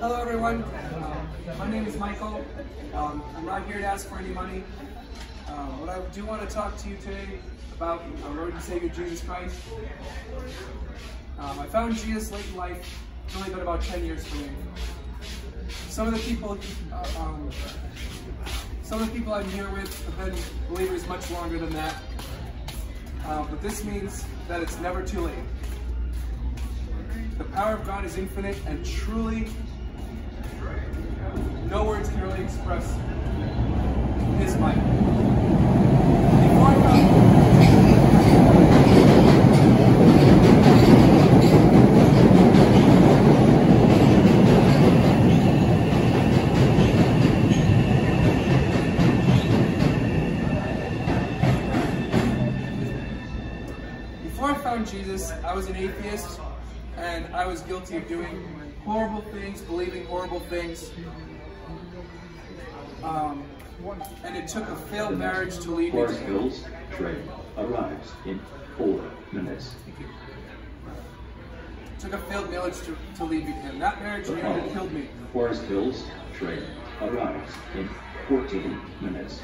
Hello, everyone. Uh, my name is Michael. Um, I'm not here to ask for any money. Uh, what I do want to talk to you today about our Lord and Savior Jesus Christ. Um, I found Jesus late in life. It's only been about 10 years for me. Some of the people, uh, um, some of the people I'm here with have been believers much longer than that. Uh, but this means that it's never too late. The power of God is infinite and truly no words can really express Found Jesus, I was an atheist and I was guilty of doing horrible things, believing horrible things. Um, and it took a failed marriage to lead me to Hills train arrives in four minutes. Took a failed marriage to, to lead me to him. That marriage nearly killed me. Forest Hills train arrives in 14 minutes.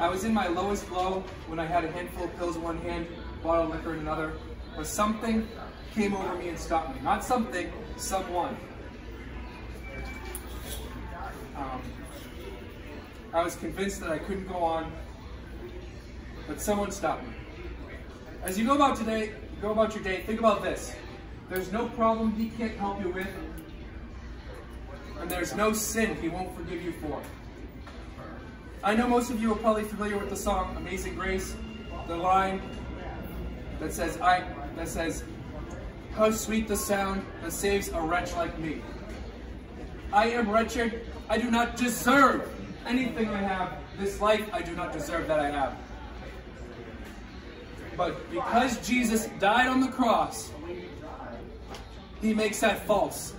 I was in my lowest low when I had a handful of pills in one hand, bottle of liquor in another. But something came over me and stopped me. Not something, someone. Um, I was convinced that I couldn't go on, but someone stopped me. As you go about today, go about your day, think about this. There's no problem he can't help you with, and there's no sin he won't forgive you for. I know most of you are probably familiar with the song Amazing Grace, the line that says, I that says, How sweet the sound that saves a wretch like me. I am wretched, I do not deserve anything I have. This life I do not deserve that I have. But because Jesus died on the cross, he makes that false.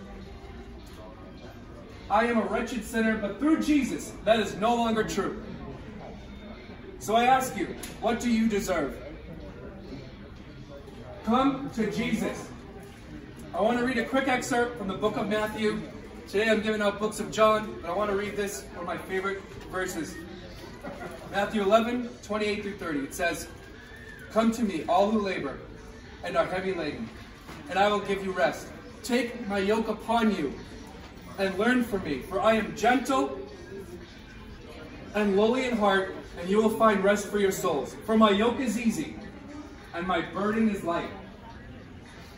I am a wretched sinner, but through Jesus, that is no longer true. So I ask you, what do you deserve? Come to Jesus. I want to read a quick excerpt from the book of Matthew. Today I'm giving out books of John, but I want to read this, one of my favorite verses. Matthew 11, 28 through 30. It says, Come to me, all who labor and are heavy laden, and I will give you rest. Take my yoke upon you and learn from me, for I am gentle and lowly in heart, and you will find rest for your souls. For my yoke is easy, and my burden is light.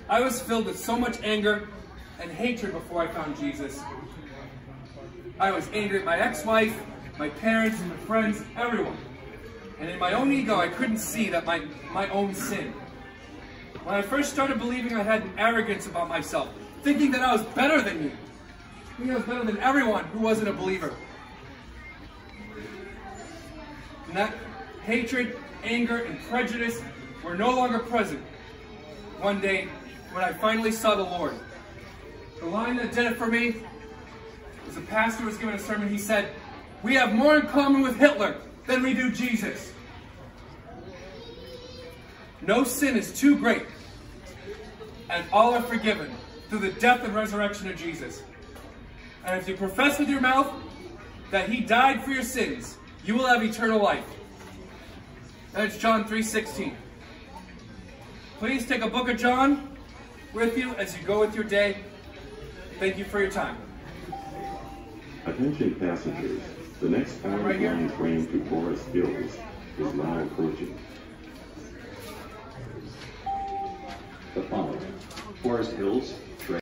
I was filled with so much anger and hatred before I found Jesus. I was angry at my ex-wife, my parents, my friends, everyone. And in my own ego, I couldn't see that my, my own sin. When I first started believing, I had an arrogance about myself, thinking that I was better than you. Thinking I was better than everyone who wasn't a believer. And that hatred, anger, and prejudice were no longer present. One day, when I finally saw the Lord, the line that did it for me was a pastor was giving a sermon. He said, We have more in common with Hitler than we do Jesus. No sin is too great, and all are forgiven through the death and resurrection of Jesus. And if you profess with your mouth that he died for your sins, you will have eternal life. That's John 3.16. Please take a book of John with you as you go with your day. Thank you for your time. Attention passengers, the next Right here. bound train to Forest Hills is now approaching. The following Forest Hills